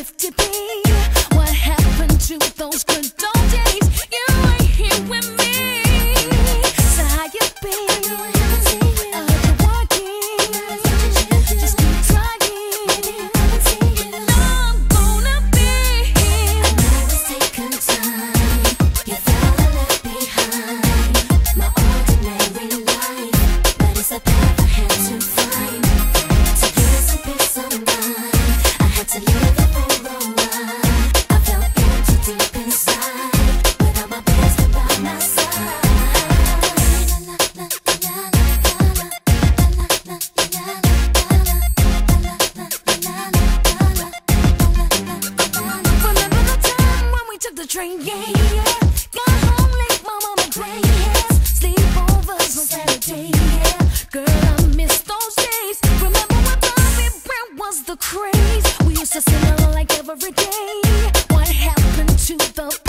50 50 the train, yeah, yeah. Got home late, my mama playing. Yeah. Sleepovers on Saturday, yeah. Girl, I miss those days. Remember when Bobby Brown was the craze? We used to sing along like every day. What happened to the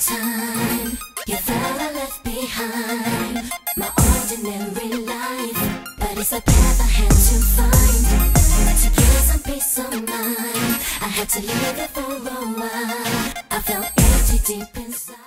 time you thought I left behind my ordinary life, but it's a path I had to find to get some peace of mind. I had to live it for a while. I felt empty deep inside.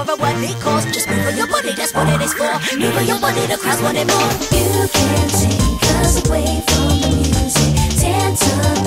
over what they cause. Just move on your body, that's what it is for. Move on your body, the crowd's wanting more. You can't take us away from the music. Dance